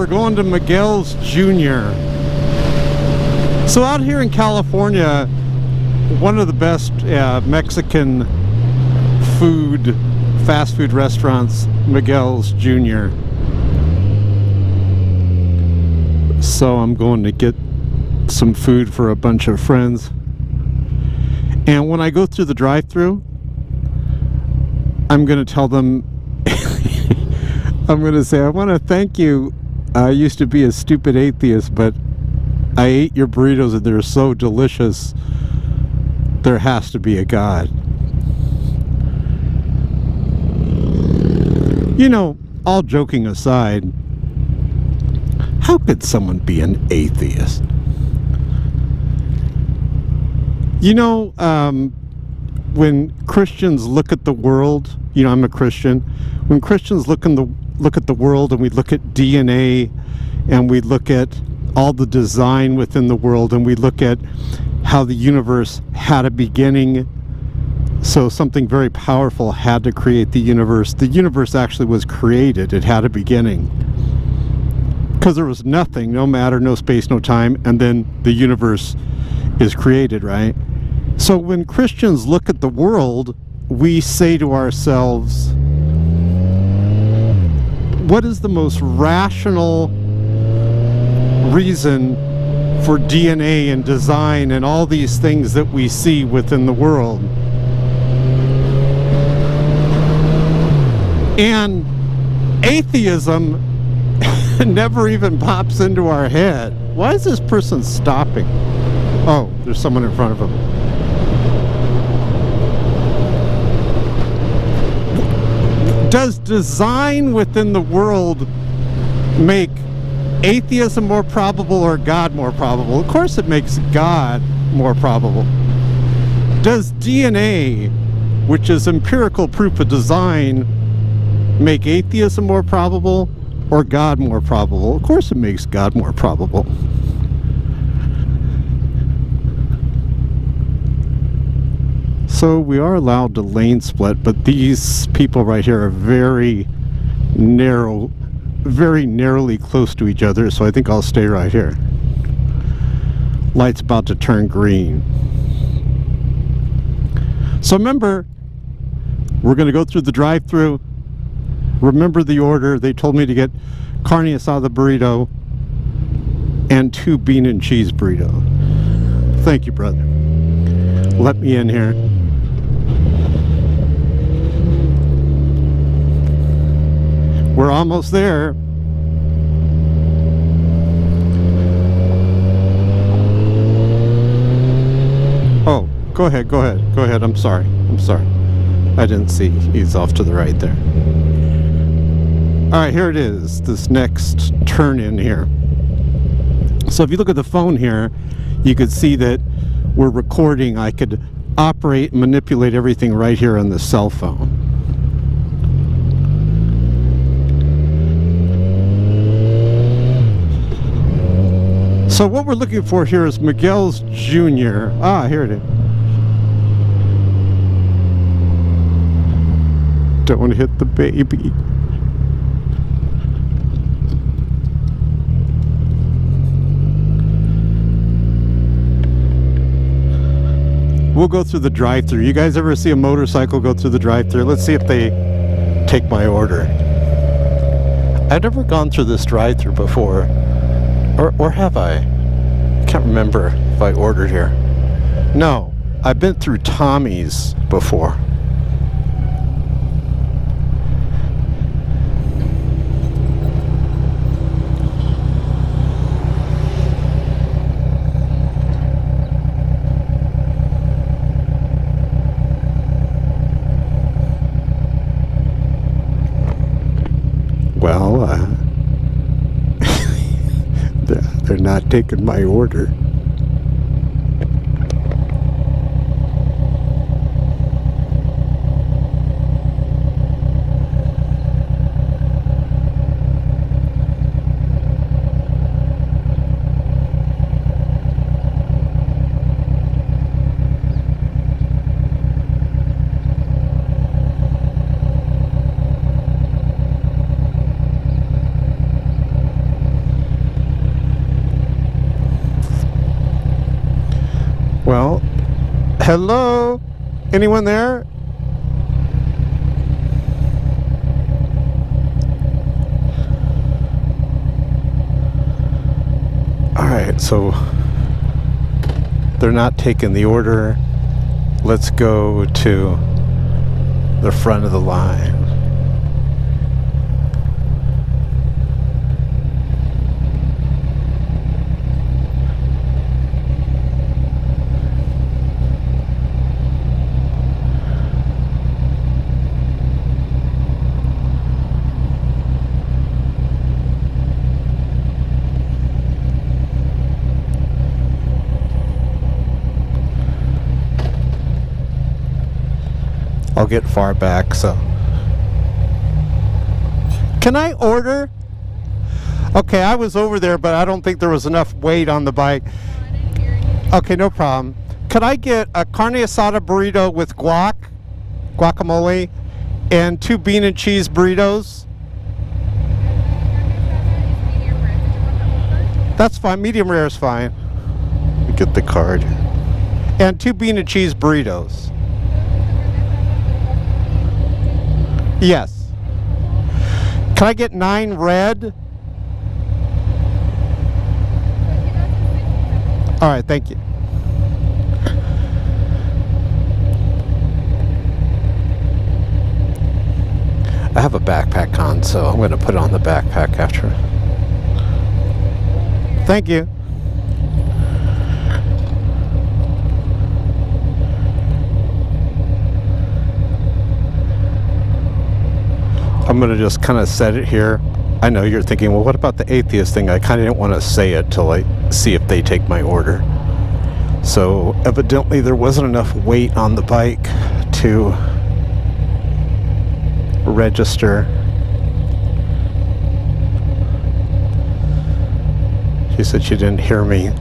we're going to Miguel's Jr. So out here in California, one of the best uh, Mexican food, fast food restaurants, Miguel's Jr. So I'm going to get some food for a bunch of friends. And when I go through the drive-through, I'm going to tell them I'm going to say I want to thank you. I used to be a stupid atheist, but I ate your burritos and they're so delicious. There has to be a God. You know, all joking aside, how could someone be an atheist? You know, um, when Christians look at the world, you know, I'm a Christian. When Christians look in the look at the world and we look at DNA and we look at all the design within the world and we look at how the universe had a beginning. So something very powerful had to create the universe. The universe actually was created. It had a beginning. Because there was nothing no matter no space no time and then the universe is created right? So when christians look at the world we say to ourselves what is the most rational reason for DNA and design and all these things that we see within the world. And atheism never even pops into our head. Why is this person stopping? Oh, there's someone in front of him. Does design within the world make atheism more probable or God more probable? Of course it makes God more probable. Does DNA, which is empirical proof of design, make atheism more probable or God more probable? Of course it makes God more probable. So we are allowed to lane split, but these people right here are very narrow very narrowly close to each other, so I think I'll stay right here. Light's about to turn green. So remember, we're going to go through the drive-through. Remember the order. They told me to get carne asada burrito and two bean and cheese burrito. Thank you, brother. Let me in here. We're almost there. Oh, go ahead, go ahead, go ahead. I'm sorry. I'm sorry. I didn't see. He's off to the right there. All right, here it is. This next turn in here. So if you look at the phone here, you could see that we're recording. I could operate manipulate everything right here on the cell phone. So what we're looking for here is Miguel's Jr. Ah, here it is. Don't hit the baby. We'll go through the drive-through. You guys ever see a motorcycle go through the drive-through? Let's see if they take my order. I've never gone through this drive-through before. Or, or have I? I can't remember if I ordered here. No, I've been through Tommy's before. Well, uh, they're, taking my order. Hello? Anyone there? All right, so they're not taking the order. Let's go to the front of the line. I'll get far back, so. Can I order? Okay, I was over there, but I don't think there was enough weight on the bike. Okay, no problem. Could I get a carne asada burrito with guac, guacamole, and two bean and cheese burritos? That's fine. Medium rare is fine. Get the card. And two bean and cheese burritos. Yes. Can I get nine red? All right, thank you. I have a backpack on, so I'm going to put it on the backpack after. Thank you. I'm going to just kind of set it here. I know you're thinking, well, what about the atheist thing? I kind of didn't want to say it till I see if they take my order. So evidently there wasn't enough weight on the bike to register. She said she didn't hear me.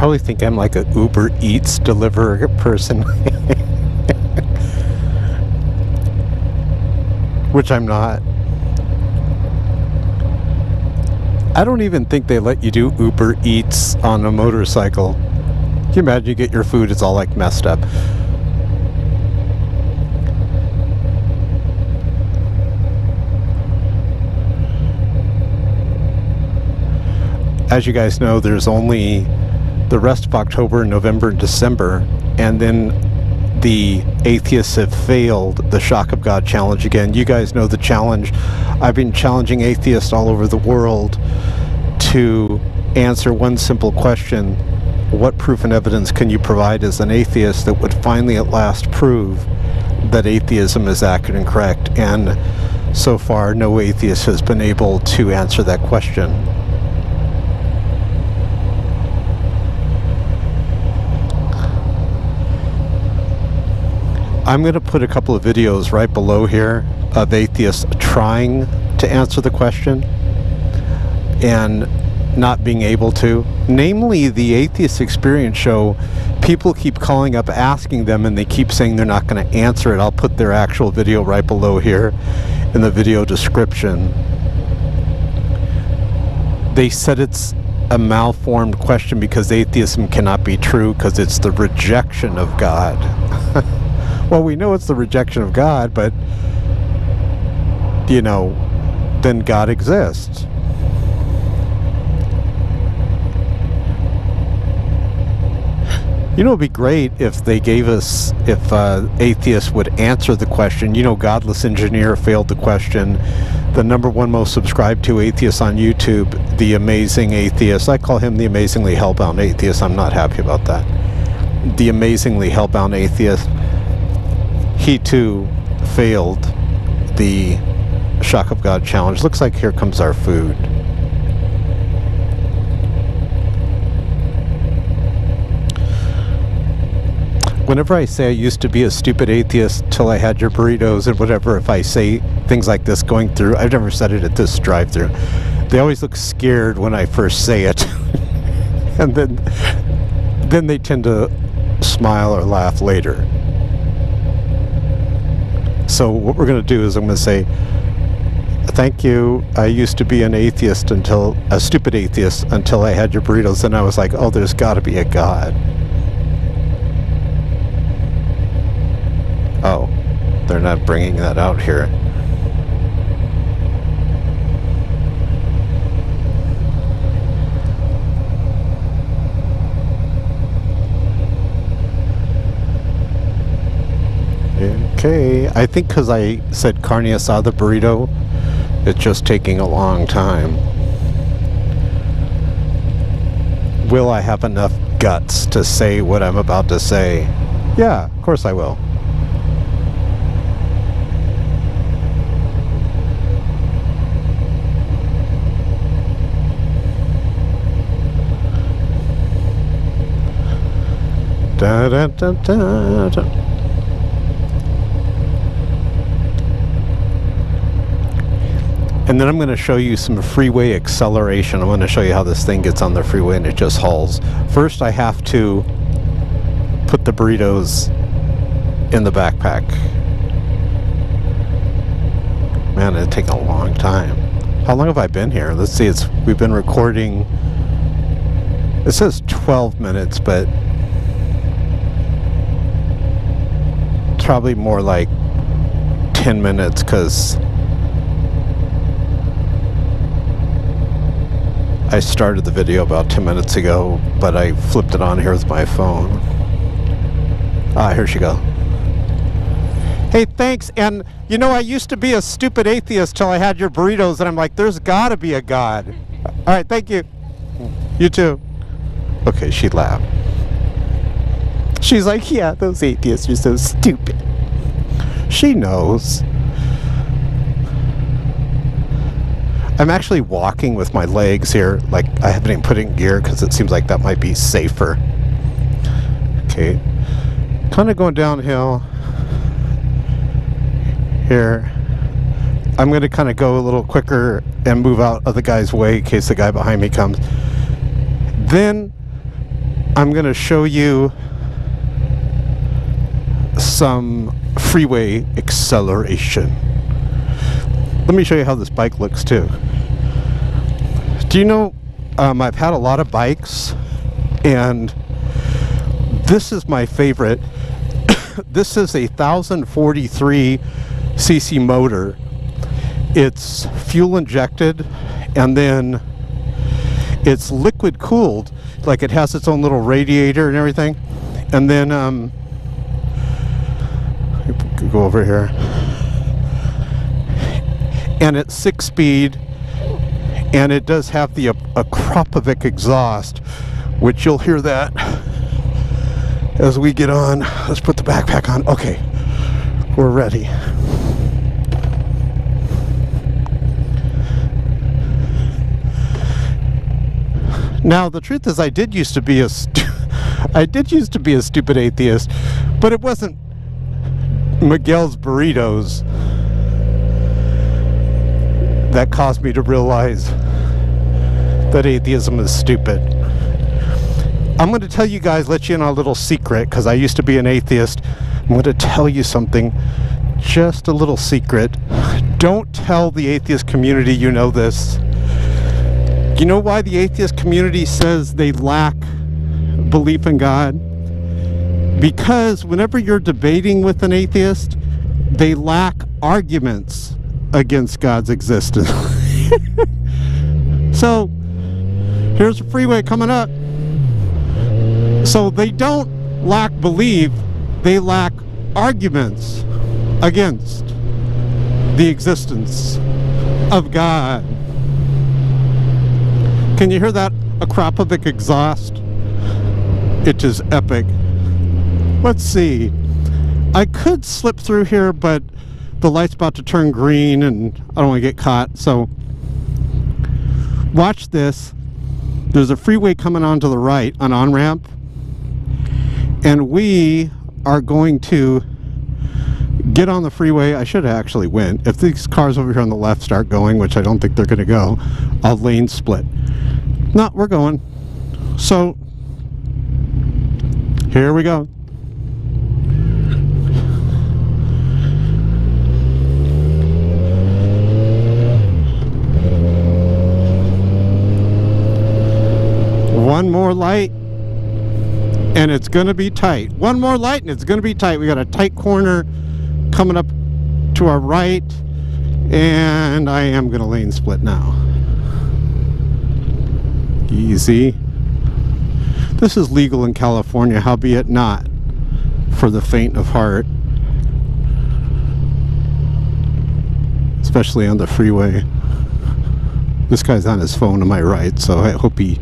Probably think I'm like a Uber Eats deliverer person. Which I'm not. I don't even think they let you do Uber Eats on a motorcycle. Can you imagine you get your food, it's all like messed up. As you guys know, there's only the rest of October, November, and December, and then the atheists have failed the Shock of God challenge again. You guys know the challenge. I've been challenging atheists all over the world to answer one simple question What proof and evidence can you provide as an atheist that would finally at last prove that atheism is accurate and correct? And so far, no atheist has been able to answer that question. I'm going to put a couple of videos right below here of atheists trying to answer the question and not being able to. Namely, the Atheist Experience Show, people keep calling up asking them and they keep saying they're not going to answer it. I'll put their actual video right below here in the video description. They said it's a malformed question because atheism cannot be true because it's the rejection of God. Well, we know it's the rejection of God, but, you know, then God exists. You know, it'd be great if they gave us, if uh, atheists would answer the question. You know, Godless Engineer failed the question. The number one most subscribed to atheist on YouTube, The Amazing Atheist. I call him the Amazingly Hellbound Atheist. I'm not happy about that. The Amazingly Hellbound Atheist he too failed the Shock of God challenge. Looks like here comes our food. Whenever I say I used to be a stupid atheist till I had your burritos and whatever, if I say things like this going through. I've never said it at this drive-through. They always look scared when I first say it, and then then they tend to smile or laugh later. So what we're going to do is I'm going to say, "Thank you. I used to be an atheist until a stupid atheist until I had your burritos, and I was like, oh, there's got to be a God." Oh, they're not bringing that out here. Okay, I think because I said carne asada burrito, it's just taking a long time. Will I have enough guts to say what I'm about to say? Yeah, of course I will. Da, da, da, da, da. And then I'm going to show you some freeway acceleration. I'm going to show you how this thing gets on the freeway and it just hauls. First, I have to put the burritos in the backpack. Man, it'd take a long time. How long have I been here? Let's see. It's we've been recording. It says 12 minutes, but probably more like 10 minutes because I started the video about 10 minutes ago, but I flipped it on here with my phone. Ah, here she go. Hey, thanks. And you know, I used to be a stupid atheist till I had your burritos, and I'm like, there's got to be a God. All right, thank you. You too. Okay, she laughed. She's like, yeah, those atheists are so stupid. She knows. I'm actually walking with my legs here. Like, I haven't even put in gear because it seems like that might be safer. Okay. Kind of going downhill here. I'm going to kind of go a little quicker and move out of the guy's way in case the guy behind me comes. Then I'm going to show you some freeway acceleration. Let me show you how this bike looks too. Do you know, um, I've had a lot of bikes and this is my favorite. this is a 1043 cc motor. It's fuel injected and then it's liquid cooled. Like it has its own little radiator and everything. And then, um, go over here. And it's six speed and it does have the Akrapovic exhaust which you'll hear that as we get on. Let's put the backpack on. Okay we're ready. Now the truth is I did used to be a I did used to be a stupid atheist but it wasn't Miguel's burritos that caused me to realize that atheism is stupid. I'm going to tell you guys, let you in on a little secret, because I used to be an atheist. I'm going to tell you something, just a little secret. Don't tell the atheist community you know this. You know why the atheist community says they lack belief in God? Because whenever you're debating with an atheist, they lack arguments against God's existence. so, here's a freeway coming up. So they don't lack belief, they lack arguments against the existence of God. Can you hear that Akrapovic exhaust? It is epic. Let's see. I could slip through here, but the light's about to turn green and I don't want to get caught. So watch this. There's a freeway coming onto the right, an on-ramp. And we are going to get on the freeway. I should have actually went. If these cars over here on the left start going, which I don't think they're going to go, I'll lane split. No, we're going. So here we go. One more light and it's going to be tight. One more light and it's going to be tight. We got a tight corner coming up to our right and I am going to lane split now. Easy. This is legal in California, howbeit not for the faint of heart. Especially on the freeway. This guy's on his phone to my right, so I hope he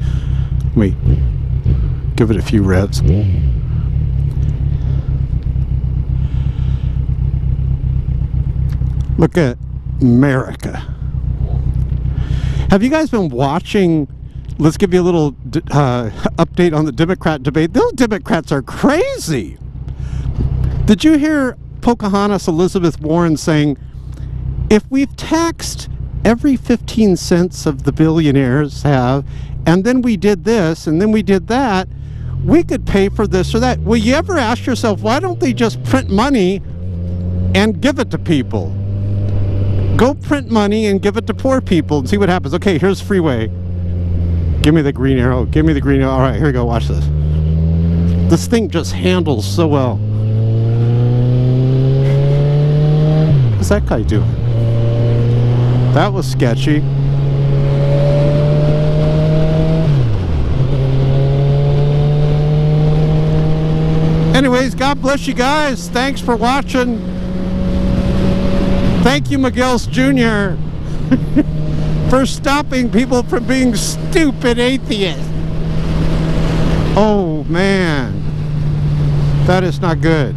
may give it a few revs. Look at America. Have you guys been watching? Let's give you a little uh, update on the Democrat debate. Those Democrats are crazy. Did you hear Pocahontas Elizabeth Warren saying, if we've taxed every 15 cents of the billionaires have, and then we did this, and then we did that, we could pay for this or that. Will you ever ask yourself, why don't they just print money and give it to people? Go print money and give it to poor people and see what happens. Okay, here's freeway. Give me the green arrow. Give me the green arrow. All right, here we go. Watch this. This thing just handles so well. What's that guy doing? That was sketchy. Anyways, God bless you guys. Thanks for watching. Thank you, Miguel's Jr., for stopping people from being stupid atheists. Oh, man. That is not good.